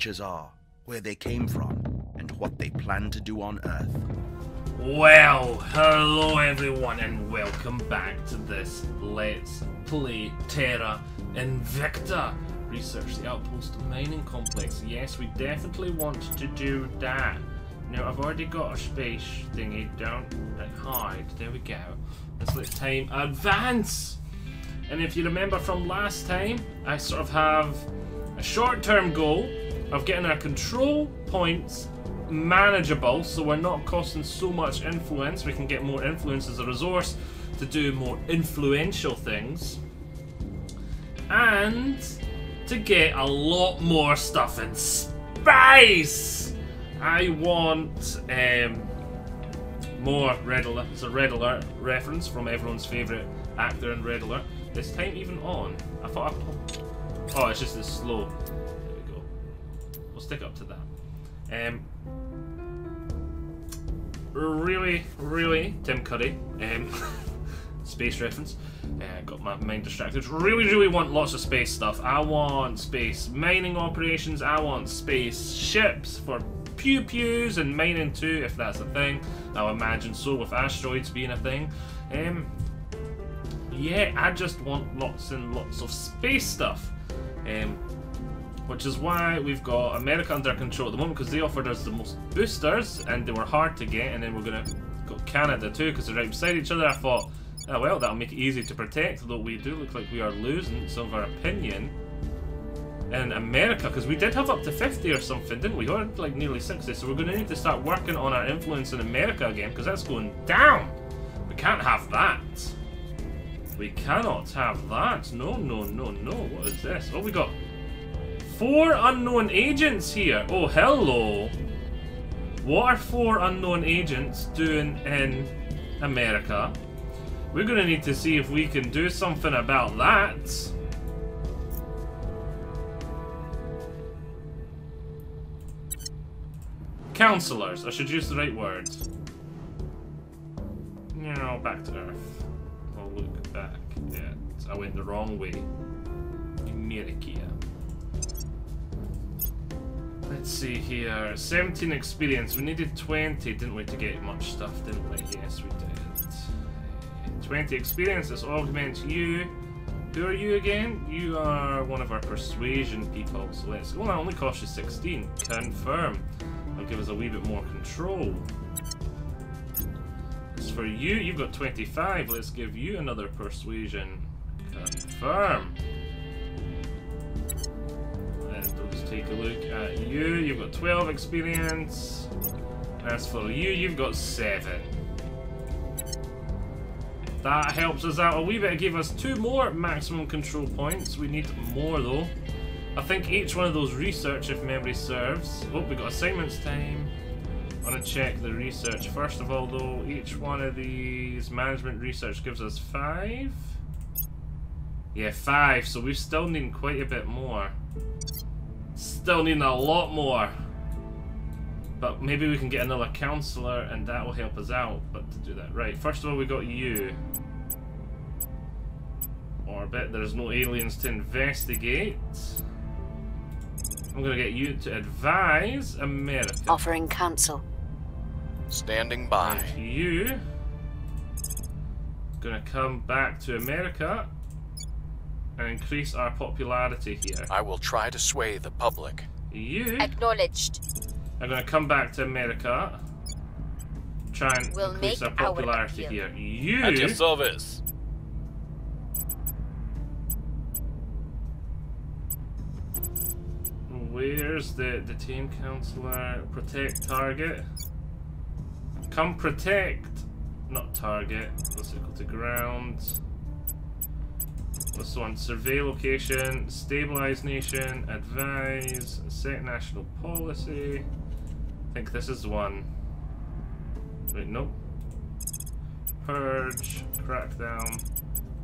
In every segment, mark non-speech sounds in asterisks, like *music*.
creatures are, where they came from, and what they plan to do on Earth. Well, hello everyone, and welcome back to this Let's Play Terra Invicta. Research the Outpost Mining Complex. Yes, we definitely want to do that. Now, I've already got a space thingy. Right, hide. There we go. Let's let time advance. And if you remember from last time, I sort of have a short-term goal of getting our control points manageable so we're not costing so much influence. We can get more influence as a resource to do more influential things. And to get a lot more stuff in space. I want um, more Red Alert. It's a Red Alert reference from everyone's favourite actor in Red Alert. This time even on. I thought I... Oh, it's just as slow. Stick up to that. Um, really, really, Tim Curry. Um, *laughs* space reference. Uh, got my mind distracted. Really, really want lots of space stuff. I want space mining operations. I want space ships for pew pews and mining too, if that's a thing. I imagine so with asteroids being a thing. Um, yeah, I just want lots and lots of space stuff. Um, which is why we've got America under control at the moment because they offered us the most boosters and they were hard to get and then we're gonna go Canada too because they're right beside each other. I thought, oh well, that'll make it easy to protect, though we do look like we are losing some of our opinion in America because we did have up to 50 or something, didn't we? Had like nearly 60, so we're gonna need to start working on our influence in America again because that's going down. We can't have that. We cannot have that. No, no, no, no. What is this? Oh, we got four unknown agents here. Oh, hello. What are four unknown agents doing in America? We're going to need to see if we can do something about that. Councilors. I should use the right words. No, back to Earth. I'll look back. Yeah, I went the wrong way. America. Let's see here. 17 experience. We needed 20, didn't we, to get much stuff, didn't we? Yes, we did. 20 experience. Let's augment you. Who are you again? You are one of our persuasion people. So let's. Well, that only cost you 16. Confirm. That'll give us a wee bit more control. As for you, you've got 25. Let's give you another persuasion. Confirm. Take a look at you. You've got 12 experience. As for you, you've got 7. That helps us out a wee bit. It gave us two more maximum control points. We need more though. I think each one of those research, if memory serves. Oh, we got assignments time. I want to check the research. First of all though, each one of these management research gives us 5. Yeah, 5. So we still need quite a bit more. Still needing a lot more. But maybe we can get another councilor and that will help us out. But to do that, right. First of all, we got you. Orbit. There's no aliens to investigate. I'm gonna get you to advise America. Offering counsel. Standing by. Right, you gonna come back to America and increase our popularity here. I will try to sway the public. You Acknowledged. I'm going to come back to America. Try and We'll increase our make our popularity here. You At your service. Where's the detain councilor? Protect target. Come protect, not target. Let's equal to ground. This one, survey location, stabilize nation, advise, set national policy. I think this is the one. Wait, nope. Purge, crackdown,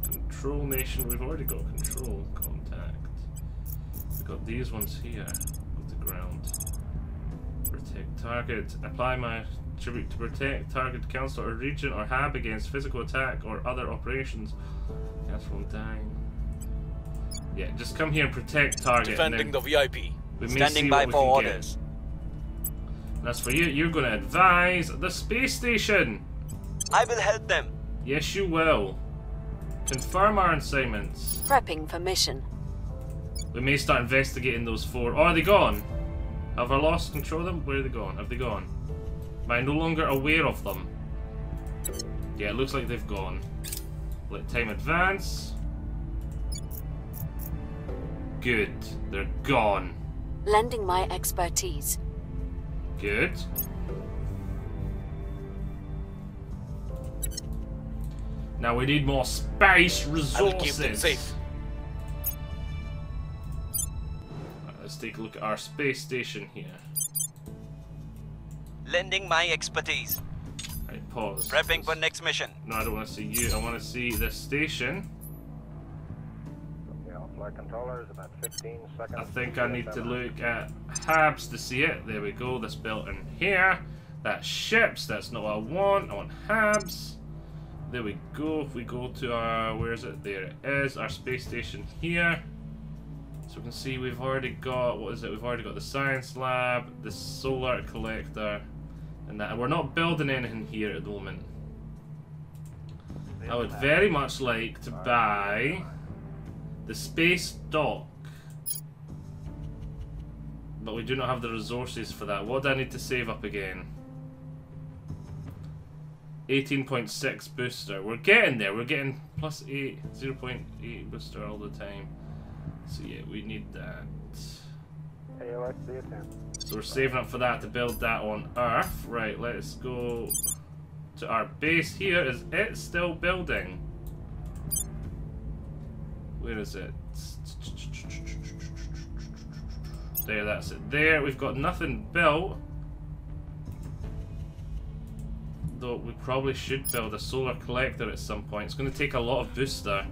control nation. We've already got control contact. We've got these ones here the ground. Protect target. Apply my tribute to protect target council or region or hab against physical attack or other operations. That's dying. Yeah, just come here and protect target. and Defending the VIP. We may see Standing what by we for can get. orders. That's for you. You're going to advise the space station. I will help them. Yes, you will. Confirm our assignments. Prepping for mission. We may start investigating those four. Oh, are they gone? Have I lost control of them? Where are they gone? Have they gone? Am I no longer aware of them? Yeah, it looks like they've gone. Let time advance. Good. They're gone. Lending my expertise. Good. Now we need more space I resources. will keep them safe. Right, let's take a look at our space station here. Lending my expertise. Right, pause. Prepping for next mission. No, I don't want to see you. I want to see the station. I think I need to look at Habs to see it. There we go. This in here. That's ships. That's not what I want. I want Habs. There we go. If we go to our, where is it? There it is. Our space station here. So we can see we've already got, what is it? We've already got the science lab, the solar collector, and that. And we're not building anything here at the moment. I would very much like to buy the space dock. But we do not have the resources for that. What do I need to save up again? 18.6 booster. We're getting there. We're getting plus 8, 0.8 booster all the time. So yeah, we need that. ALX D10. So we're saving up for that to build that on Earth. Right, let's go to our base here. Is it still building? Where is it? There, that's it. There, we've got nothing built. Though we probably should build a solar collector at some point. It's going to take a lot of booster.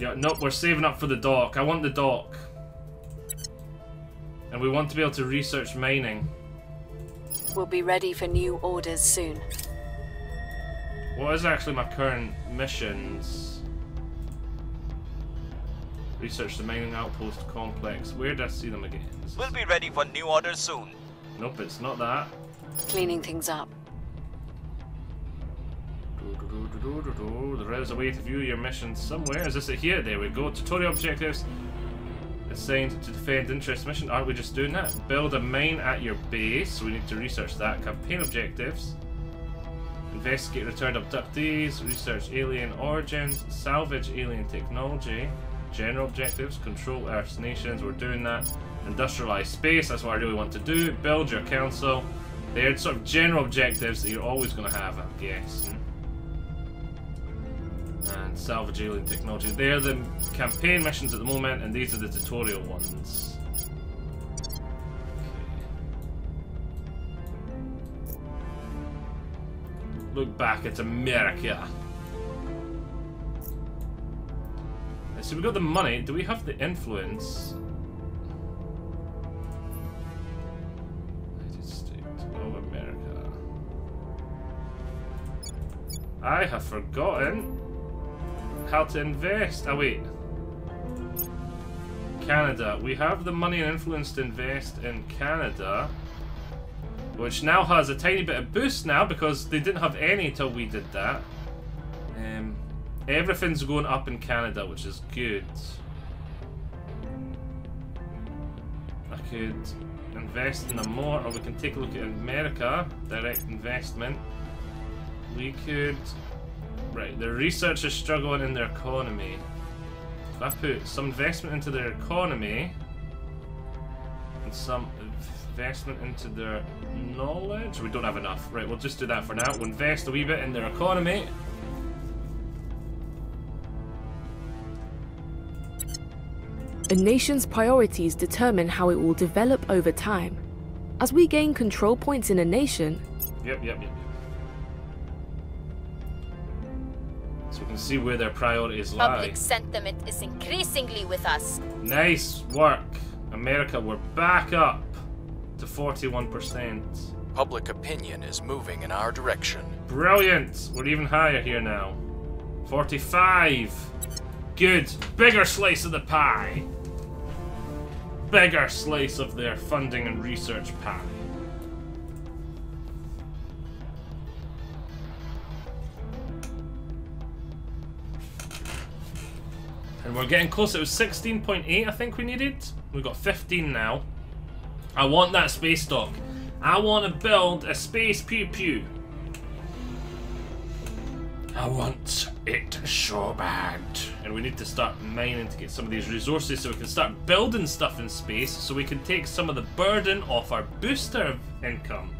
Yeah, nope, we're saving up for the dock. I want the dock. And we want to be able to research mining. We'll be ready for new orders soon. What is actually my current missions? Research the mining outpost complex. Where did I see them again? Is We'll be ready for new orders soon. Nope, it's not that. Cleaning things up. There is a way to view your mission somewhere. Is this it here? There we go. Tutorial objectives. Assigned to defend interest mission. Aren't we just doing that? Build a mine at your base. We need to research that. Campaign objectives. Investigate returned abductees. Research alien origins. Salvage alien technology. General objectives. Control Earth's nations. We're doing that. Industrialize space. That's what I really want to do. Build your council. They're sort of general objectives that you're always going to have, I'm guessing and salvage alien technology. They're the campaign missions at the moment, and these are the tutorial ones. Look back at America. So we've got the money. Do we have the influence? United States of America. I have forgotten how to invest. Oh wait. Canada. We have the money and influence to invest in Canada. Which now has a tiny bit of boost now because they didn't have any till we did that. Um, everything's going up in Canada, which is good. I could invest in them more, or we can take a look at America, direct investment. We could Right, the researchers struggling in their economy. If I put some investment into their economy and some investment into their knowledge, we don't have enough. Right, we'll just do that for now. We'll invest a wee bit in their economy. A nation's priorities determine how it will develop over time. As we gain control points in a nation, Yep, yep, yep. Can see where their priorities lie. Public sentiment is increasingly with us. Nice work, America. We're back up to 41%. Public opinion is moving in our direction. Brilliant! We're even higher here now. 45. Good. Bigger slice of the pie. Bigger slice of their funding and research pie. And we're getting close. It was 16.8 I think we needed. We've got 15 now. I want that space dock. I want to build a space pew pew. I want it so bad. And we need to start mining to get some of these resources so we can start building stuff in space so we can take some of the burden off our booster income.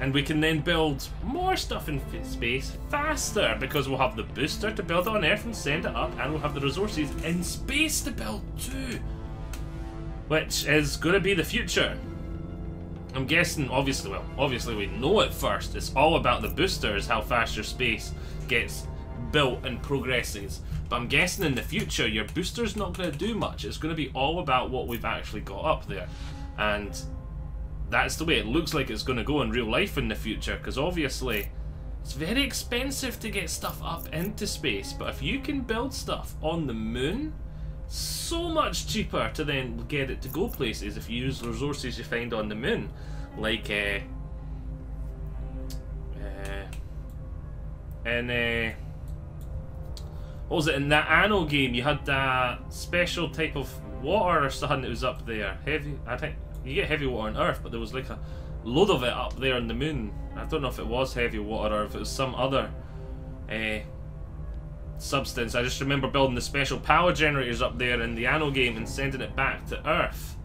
And we can then build more stuff in space faster because we'll have the booster to build it on Earth and send it up, and we'll have the resources in space to build too. Which is going to be the future. I'm guessing, obviously, well, obviously we know it first. It's all about the boosters, how fast your space gets built and progresses. But I'm guessing in the future, your booster's not going to do much. It's going to be all about what we've actually got up there. And that's the way it looks like it's going to go in real life in the future, because obviously it's very expensive to get stuff up into space. But if you can build stuff on the moon, so much cheaper to then get it to go places if you use resources you find on the moon, like uh, uh, and uh, what was it in that Anno game? You had that special type of water or something that was up there. Heavy, I think you get heavy water on Earth, but there was like a load of it up there on the moon. I don't know if it was heavy water or if it was some other. Uh, substance. I just remember building the special power generators up there in the Anno game and sending it back to Earth.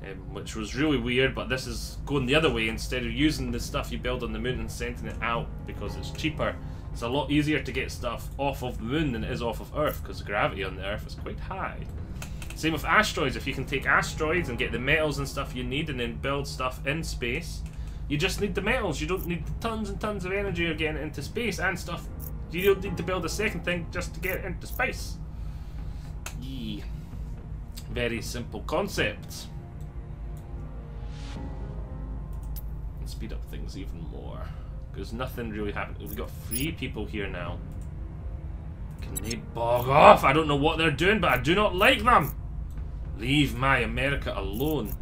Um, which was really weird, but this is going the other way. Instead of using the stuff you build on the moon and sending it out because it's cheaper, it's a lot easier to get stuff off of the moon than it is off of Earth because the gravity on the Earth is quite high. Same with asteroids. If you can take asteroids and get the metals and stuff you need and then build stuff in space, you just need the metals. You don't need tons and tons of energy getting into space and stuff you don't need to build a second thing just to get into space. Yee. Very simple concept. And speed up things even more. Because nothing really happened. We've got three people here now. Can they bog off? I don't know what they're doing, but I do not like them. Leave my America alone.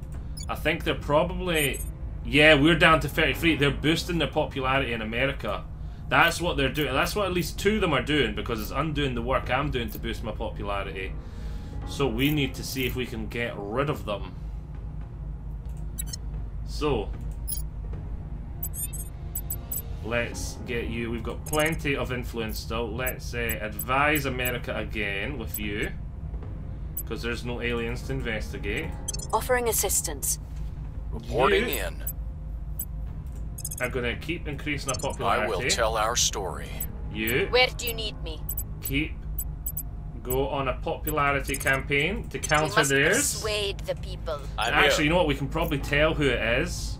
I think they're probably... Yeah, we're down to 33. They're boosting their popularity in America. That's what they're doing. That's what at least two of them are doing because it's undoing the work I'm doing to boost my popularity. So we need to see if we can get rid of them. So, let's get you. We've got plenty of influence still. Let's uh, advise America again with you because there's no aliens to investigate. Offering assistance. Reporting You- in. I'm gonna keep increasing our popularity. I will tell our story. You Where do you need me? keep go on a popularity campaign to We counter must theirs. persuade the people. I'm Actually, you know what? We can probably tell who it is.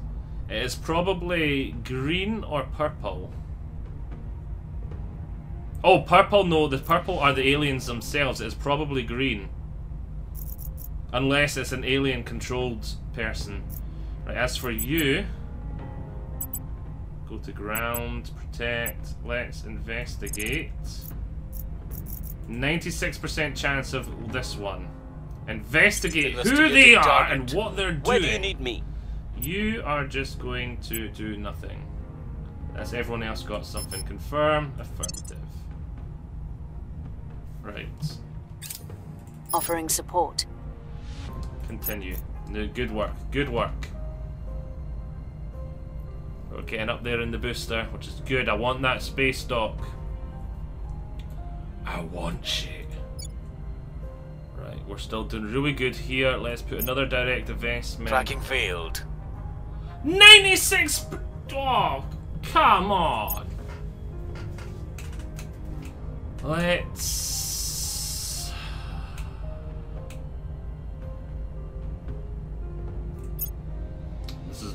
It is probably green or purple. Oh, purple. No, the purple are the aliens themselves. It's probably green. Unless it's an alien-controlled person. Right, as for you... Go to ground, protect, let's investigate. 96% chance of this one. Investigate, who they the are and what they're doing. Where do you need me? You are just going to do nothing. Has everyone else got something? Confirm. Affirmative. Right. Offering support. Continue. No, good work. Good work. We're getting up there in the booster, which is good. I want that space dock. I want shit. Right, we're still doing really good here. Let's put another direct investment. Tracking failed. 96 p- Oh, come on. Let's.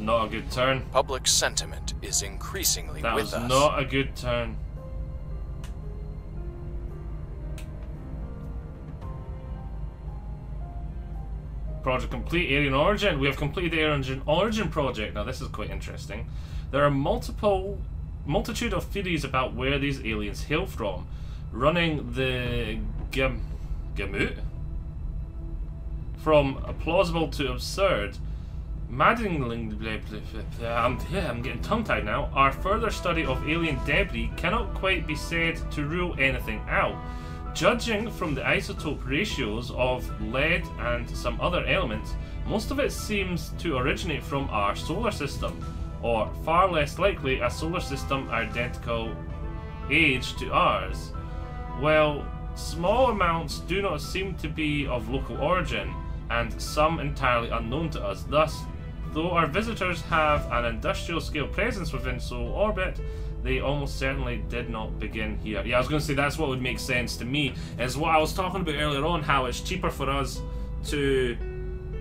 Not a good turn. Public sentiment is increasingly That with was us. not a good turn. Project complete, Alien Origin. We have completed the Alien Origin project. Now, this is quite interesting. There are multiple multitude of theories about where these aliens hail from, running the gam- gamut from plausible to absurd. I'm, yeah, I'm getting tongue tied now. Our further study of alien debris cannot quite be said to rule anything out. Judging from the isotope ratios of lead and some other elements, most of it seems to originate from our solar system, or far less likely a solar system identical age to ours. Well, small amounts do not seem to be of local origin, and some entirely unknown to us. Thus, though our visitors have an industrial scale presence within solar orbit, they almost certainly did not begin here. Yeah, I was going to say that's what would make sense to me, is what I was talking about earlier on, how it's cheaper for us to.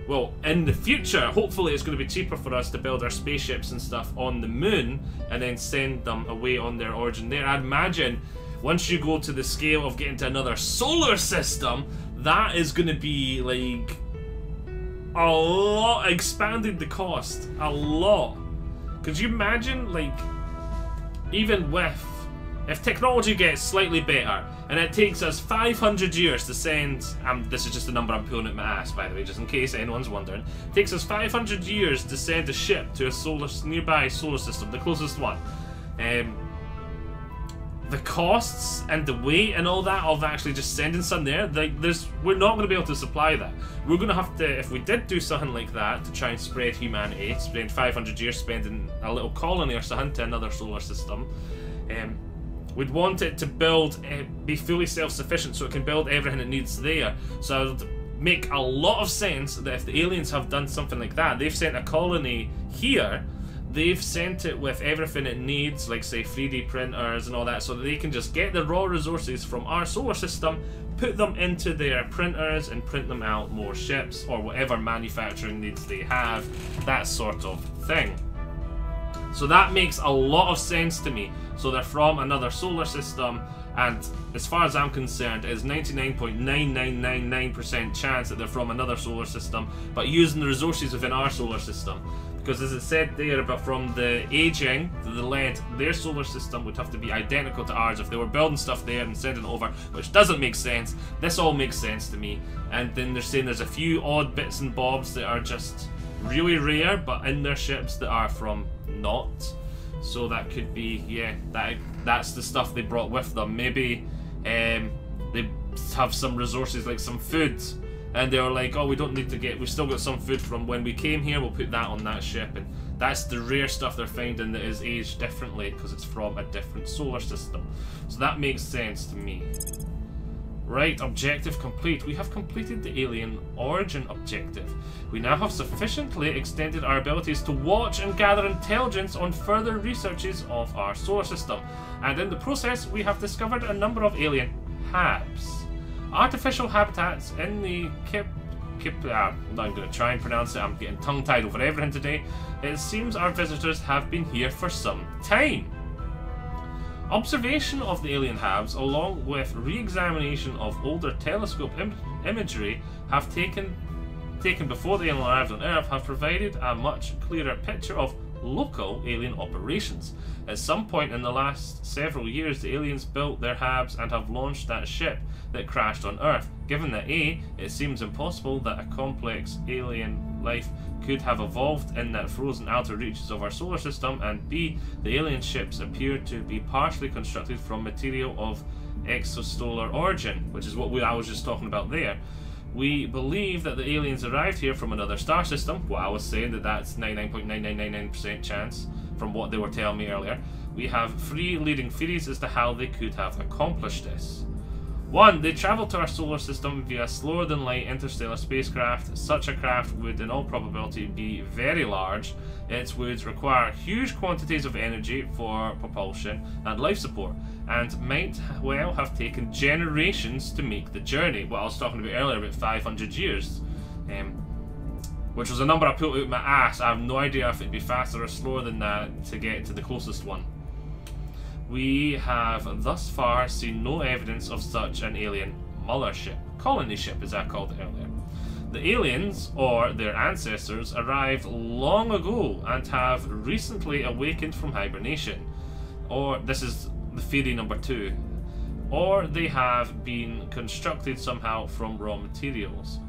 Well, in the future, hopefully it's going to be cheaper for us to build our spaceships and stuff on the moon and then send them away on their origin there. I'd imagine once you go to the scale of getting to another solar system, that is going to be like a lot expanded the cost a lot. Could you imagine like even with if technology gets slightly better and it takes us 500 years to send um, this is just a number i'm pulling at my ass by the way just in case anyone's wondering it takes us 500 years to send a ship to a solar nearby solar system the closest one. Um, the costs and the weight and all that of actually just sending something there, like there's we're not going to be able to supply that. We're going to have to, if we did do something like that to try and spread humanity, spend 500 years spending a little colony or something to another solar system, um, we'd want it to build, uh, be fully self-sufficient, so it can build everything it needs there. So it would make a lot of sense that if the aliens have done something like that, they've sent a colony here they've sent it with everything it needs, like say 3D printers and all that, so that they can just get the raw resources from our solar system, put them into their printers, and print them out more ships or whatever manufacturing needs they have, that sort of thing. So that makes a lot of sense to me. So they're from another solar system, and as far as I'm concerned, it's 99.9999% chance that they're from another solar system, but using the resources within our solar system because as it said there, but from the aging, the lead, their solar system would have to be identical to ours if they were building stuff there and sending it over, which doesn't make sense. This all makes sense to me. And then they're saying there's a few odd bits and bobs that are just really rare, but in their ships that are from not. So that could be, yeah, that that's the stuff they brought with them. Maybe um, they have some resources like some food and they were like, "Oh, we don't need to get. We've still got some food from when we came here. We'll put that on that ship." And that's the rare stuff they're finding that is aged differently because it's from a different solar system. So that makes sense to me. Right, objective complete. We have completed the alien origin objective. We now have sufficiently extended our abilities to watch and gather intelligence on further researches of our solar system. And in the process, we have discovered a number of alien HABs artificial habitats in the Kip. Kip uh, I'm going to try and pronounce it, I'm getting tongue tied over everything today. It seems our visitors have been here for some time. Observation of the alien habs, along with re examination of older telescope Im imagery, have taken taken before the arrived on Earth have provided a much clearer picture of local alien operations. At some point in the last several years, the aliens built their HABs and have launched that ship that crashed on Earth. Given that A, it seems impossible that a complex alien life could have evolved in that frozen outer reaches of our solar system, and B, the alien ships appear to be partially constructed from material of exosolar origin, which is what we, I was just talking about there. We believe that the aliens arrived here from another star system. Well, I was saying that that's 99.9999% chance from what they were telling me earlier. We have three leading theories as to how they could have accomplished this. One, they travel to our solar system via slower than light interstellar spacecraft. Such a craft would, in all probability, be very large. It would require huge quantities of energy for propulsion and life support, and might well have taken generations to make the journey. What I was talking about earlier, about 500 years. Um, which was a number I put out my ass. I have no idea if it'd be faster or slower than that to get to the closest one. We have thus far seen no evidence of such an alien Muller ship, colony ship as I called it earlier. The aliens, or their ancestors, arrived long ago and have recently awakened from hibernation. or this is the theory number two, or they have been constructed somehow from raw materials.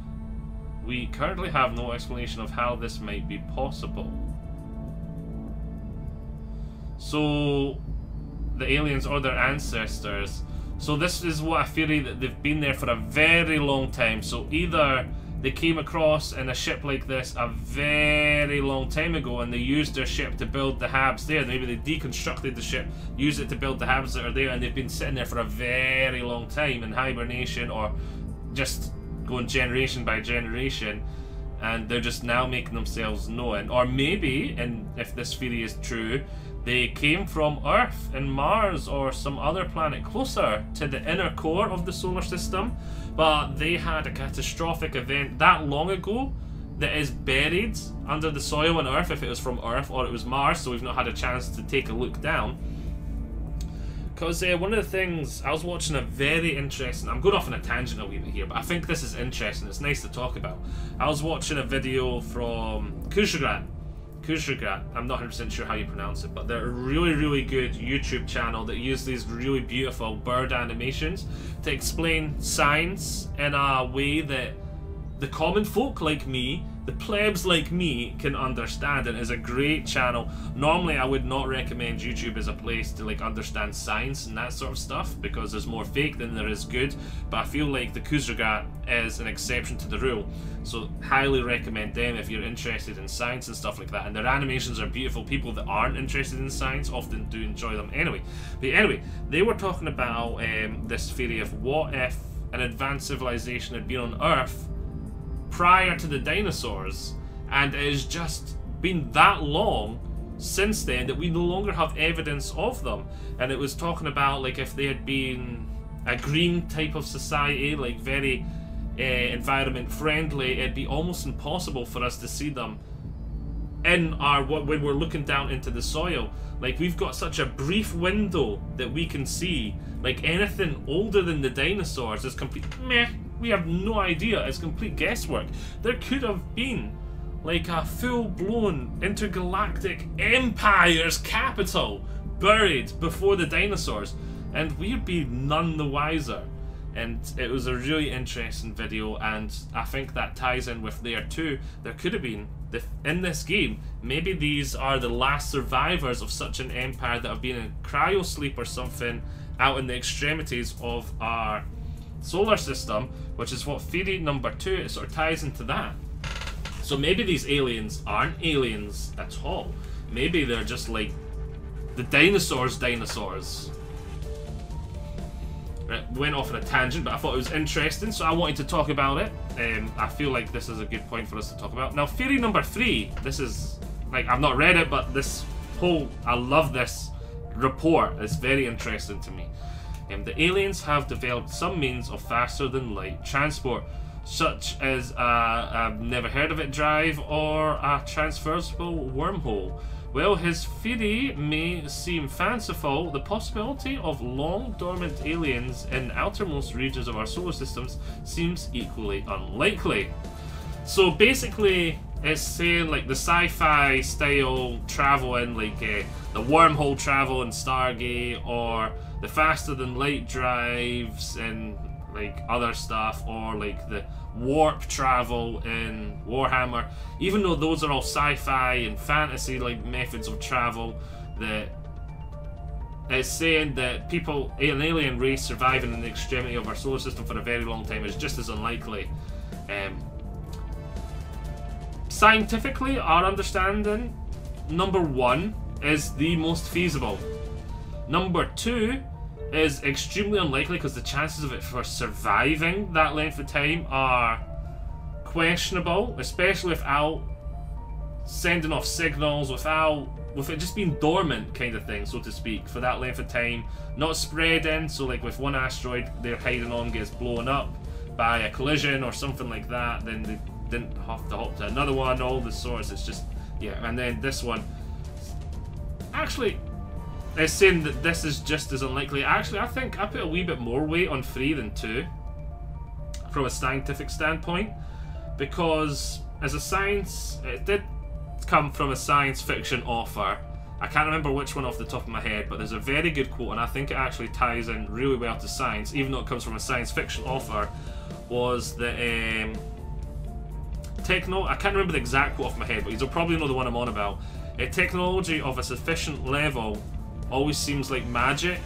We currently have no explanation of how this might be possible. So, the aliens or their ancestors. So this is what a theory that they've been there for a very long time. So either they came across in a ship like this a very long time ago and they used their ship to build the habs there. Maybe they deconstructed the ship, used it to build the habs that are there, and they've been sitting there for a very long time in hibernation or just going generation by generation and they're just now making themselves known. Or maybe, and if this theory is true, they came from Earth and Mars or some other planet closer to the inner core of the solar system, but they had a catastrophic event that long ago that is buried under the soil on Earth if it was from Earth or it was Mars, so we've not had a chance to take a look down. Because uh, one of the things, I was watching a very interesting, I'm going off on a tangent a wee bit here, but I think this is interesting, it's nice to talk about. I was watching a video from Kurzgesagt, Kurzgesagt, I'm not 100% sure how you pronounce it, but they're a really, really good YouTube channel that use these really beautiful bird animations to explain science in a way that the common folk like me, the plebs like me, can understand and is a great channel. Normally I would not recommend YouTube as a place to like understand science and that sort of stuff because there's more fake than there is good, but I feel like the Kurzgesagt is an exception to the rule. So highly recommend them if you're interested in science and stuff like that. And their animations are beautiful. People that aren't interested in science often do enjoy them anyway. But anyway, they were talking about um, this theory of what if an advanced civilization had been on Earth prior to the dinosaurs, and it has just been that long since then that we no longer have evidence of them. And it was talking about like if they had been a green type of society, like very uh, environment friendly, it'd be almost impossible for us to see them in our when we're looking down into the soil. Like we've got such a brief window that we can see. Like anything older than the dinosaurs is complete meh. We have no idea. It's complete guesswork. There could have been like a full-blown intergalactic empire's capital buried before the dinosaurs, and we'd be none the wiser. And it was a really interesting video, and I think that ties in with there too. There could have been in this game. Maybe these are the last survivors of such an empire that have been in cryo sleep or something out in the extremities of our solar system, which is what theory number two it sort of ties into that. So maybe these aliens aren't aliens at all. Maybe they're just like the dinosaurs dinosaurs. Right, went off on a tangent, but I thought it was interesting, so I wanted to talk about it. Um, I feel like this is a good point for us to talk about. Now, theory number three, this is, like, I've not read it, but this whole, I love this report. It's very interesting to me. Um, the aliens have developed some means of faster than light transport, such as a, a never heard of it drive or a traversable wormhole. Well, his theory may seem fanciful, the possibility of long dormant aliens in outermost regions of our solar systems seems equally unlikely. So basically, it's saying like the sci-fi style travel in like uh, the wormhole travel in Stargate or the faster than light drives and like other stuff or like the warp travel in Warhammer even though those are all sci-fi and fantasy like methods of travel that it's saying that people an alien race surviving in the extremity of our solar system for a very long time is just as unlikely. Um, scientifically our understanding number one is the most feasible. Number two is extremely unlikely because the chances of it for surviving that length of time are questionable, especially without sending off signals, without with it just being dormant kind of thing, so to speak, for that length of time, not spreading. So like with one asteroid they're hiding on gets blown up by a collision or something like that, then they didn't have to hop to another one. All the sorts. It's just yeah, and then this one. Actually, it's saying that this is just as unlikely. Actually, I think I put a wee bit more weight on 3 than 2 from a scientific standpoint because as a science, it did come from a science fiction author I can't remember which one off the top of my head, but there's a very good quote, and I think it actually ties in really well to science, even though it comes from a science fiction author. Was that um, techno? I can't remember the exact quote off my head, but you'll probably know the one I'm on about. A technology of a sufficient level always seems like magic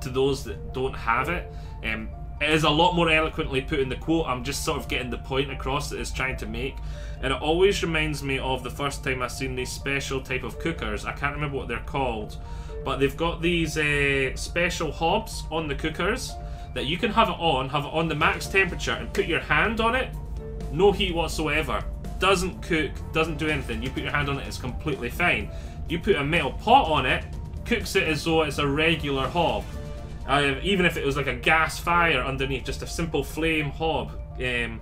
to those that don't have it. Um, it is a lot more eloquently put in the quote. I'm just sort of getting the point across that it's trying to make. And it always reminds me of the first time I seen these special type of cookers. I can't remember what they're called. But they've got these uh, special hobs on the cookers that you can have it on, have it on the max temperature, and put your hand on it. No heat whatsoever. Doesn't cook, doesn't do anything. You put your hand on it, it's completely fine. You put a metal pot on it, cooks it as though it's a regular hob. Uh, even if it was like a gas fire underneath, just a simple flame hob um,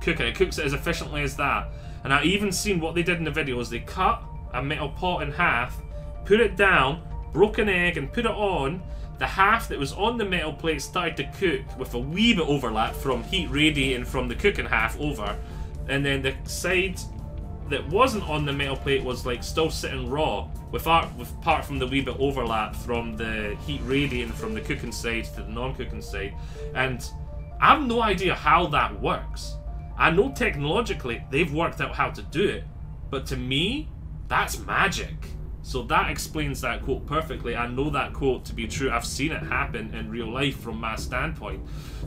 cooker, it cooks it as efficiently as that. And I even seen what they did in the video is they cut a metal pot in half, put it down, broke an egg, and put it on. The half that was on the metal plate started to cook with a wee bit overlap from heat radiating from the cooking half over, and then the side that wasn't on the metal plate was like still sitting raw, with art, with apart from the wee bit overlap from the heat radiating from the cooking side to the non-cooking side, and I have no idea how that works. I know technologically they've worked out how to do it, but to me, that's magic. So that explains that quote perfectly. I know that quote to be true. I've seen it happen in real life from my standpoint.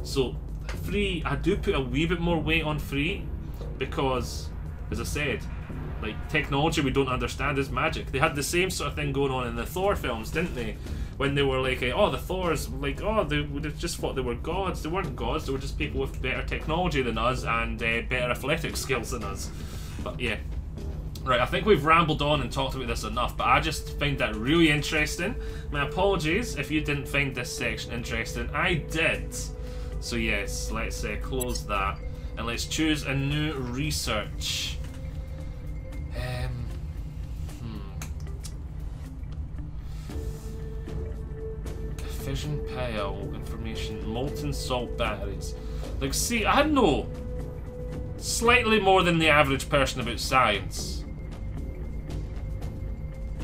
So free, I do put a wee bit more weight on free because, as I said, like technology we don't understand is magic. They had the same sort of thing going on in the Thor films, didn't they? When they were like, oh, the Thors, like, oh, they would have just thought they were gods. They weren't gods. They were just people with better technology than us and uh, better athletic *laughs* skills than us. But yeah. Right, I think we've rambled on and talked about this enough, but I just find that really interesting. My apologies if you didn't find this section interesting. I did. So yes, let's uh, close that and let's choose a new research. Fission pile information, molten salt batteries. Like, see, I know slightly more than the average person about science.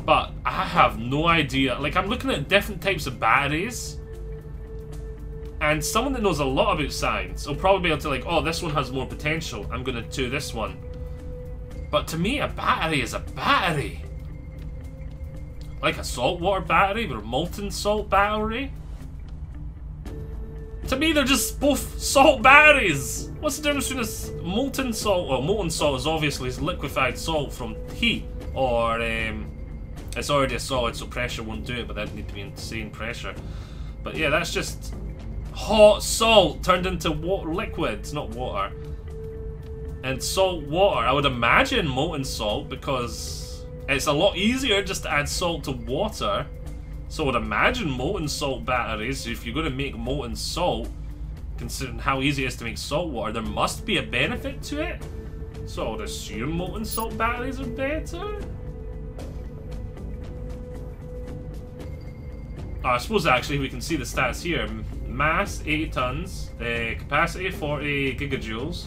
But I have no idea. Like, I'm looking at different types of batteries. And someone that knows a lot about science will probably be able to, like, oh, this one has more potential. I'm going to do this one. But to me, a battery is a battery. Like a saltwater battery or a molten salt battery. To me, they're just both salt batteries. What's the difference between a molten salt? Well, molten salt is obviously liquefied salt from heat, or um, it's already a solid, so pressure won't do it, but that'd need to be insane pressure. But yeah, that's just hot salt turned into water, liquid, not water. And salt water, I would imagine molten salt because it's a lot easier just to add salt to water. So I would imagine molten salt batteries, if you're going to make molten salt, considering how easy it is to make salt water, there must be a benefit to it. So I would assume molten salt batteries are better. Oh, I suppose actually we can see the stats here. Mass 80 tons, uh, capacity 40 gigajoules,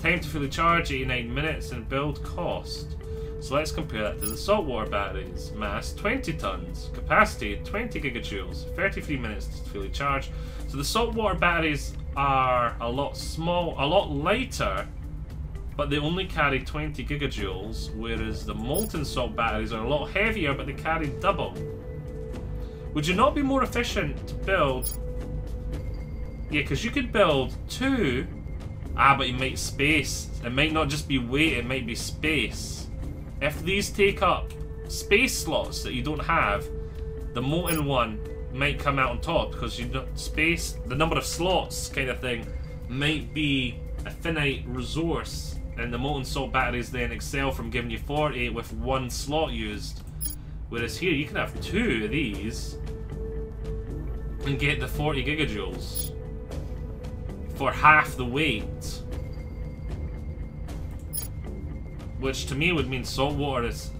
time to fully charge 89 minutes, and build cost. So let's compare that to the saltwater batteries. Mass 20 tons, capacity 20 gigajoules, 33 minutes to fully charge. So the saltwater batteries are a lot small, a lot lighter, but they only carry 20 gigajoules, whereas the molten salt batteries are a lot heavier, but they carry double. Would you not be more efficient to build? Yeah, because you could build two. Ah, but you might space. It might not just be weight, it might be space. If these take up space slots that you don't have, the molten one might come out on top because you know space, the number of slots kind of thing, might be a finite resource, and the molten salt batteries then excel from giving you 40 with one slot used. Whereas here you can have two of these and get the 40 gigajoules for half the weight. Which to me would mean salt water is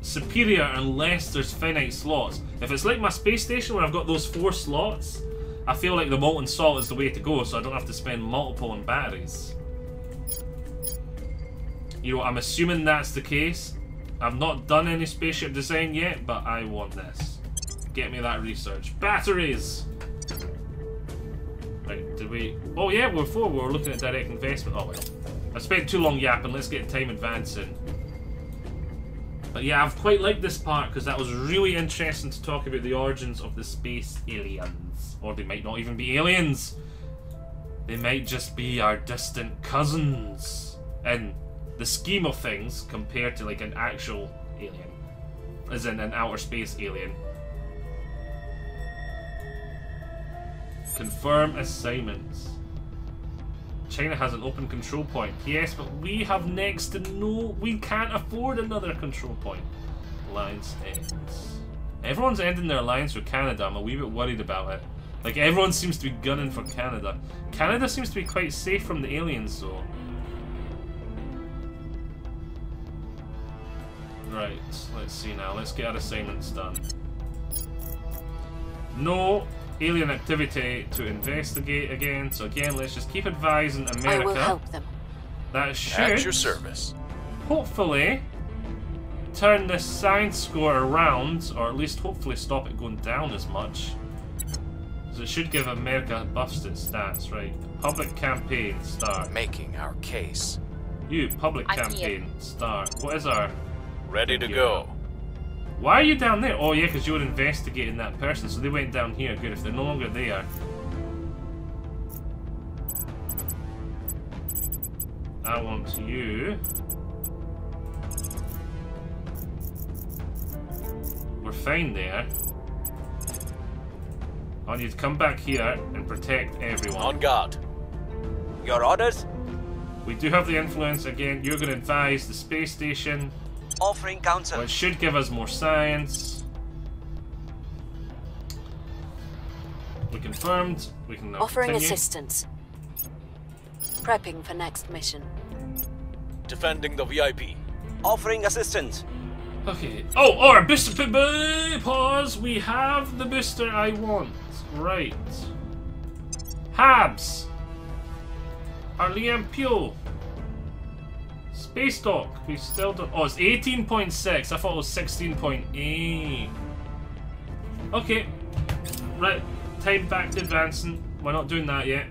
superior unless there's finite slots. If it's like my space station where I've got those four slots, I feel like the molten salt is the way to go so I don't have to spend multiple on batteries. You know, I'm assuming that's the case. I've not done any spaceship design yet, but I want this. Get me that research. Batteries! Right, did we... Oh yeah, before we were looking at direct investment. Oh well. I spent too long yapping, let's get time advancing. But yeah, I've quite liked this part because that was really interesting to talk about the origins of the space aliens. Or they might not even be aliens. They might just be our distant cousins. In the scheme of things, compared to like an actual alien. As in an outer space alien. Confirm assignments. China has an open control point. Yes, but we have next to no... We can't afford another control point. Alliance ends. Everyone's ending their alliance with Canada. I'm a wee bit worried about it. Like, everyone seems to be gunning for Canada. Canada seems to be quite safe from the aliens, though. Right, let's see now. Let's get our assignments done. No alien activity to investigate again. So again, let's just keep advising America. I will help them. That should At your service. hopefully turn this science score around, or at least hopefully stop it going down as much. So it should give America buffs to its stats, right? Public campaign start. Making our case. You public I'm campaign start. What is our? Ready to Yeah. go. Why are you down there? Oh yeah, because you were investigating that person, so they went down here. Good. If they're no longer there. I want you. We're fine there. I want you to come back here and protect everyone. On guard. Your orders? We do have the influence again. You're going to advise the space station, Offering counsel. which should give us more science. We confirmed. We can now Offering continue. assistance. Prepping for next mission. Defending the VIP. Offering assistance. Okay. Oh, our booster. p- b- Pause. We have the booster I want. Right. Habs. Our Liam Pugh. Dock. We still don't. Oh, it's 18.6. I thought it was 16.8. Okay. Right. Time back to advancing. We're not doing that yet.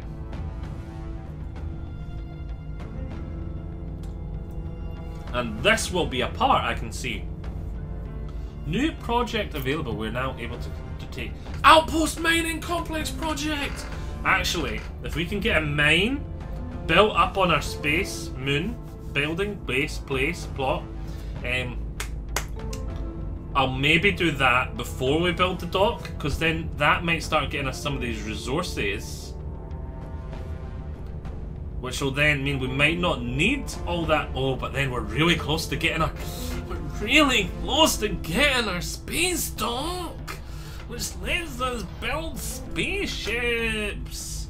And this will be a part I can see. New project available. We're now able to, to take Outpost Mining Complex project. Actually, if we can get a mine built up on our space moon building base place plot, um, I'll maybe do that before we build the dock, because then that might start getting us some of these resources. Which will then mean we might not need all that. Oh, but then we're really close to getting our. We're really close to getting our space dock! Which lets us build spaceships!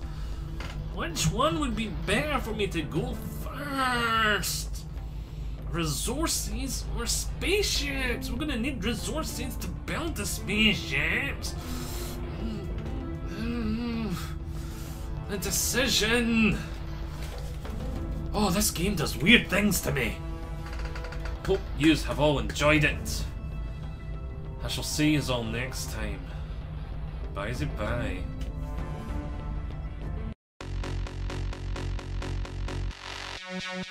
Which one would be better for me to go first? Resources or spaceships? We're gonna need resources to build the spaceships! A decision! Oh, this game does weird things to me. Hope yous have all enjoyed it. I shall see yous all next time. Bye Thank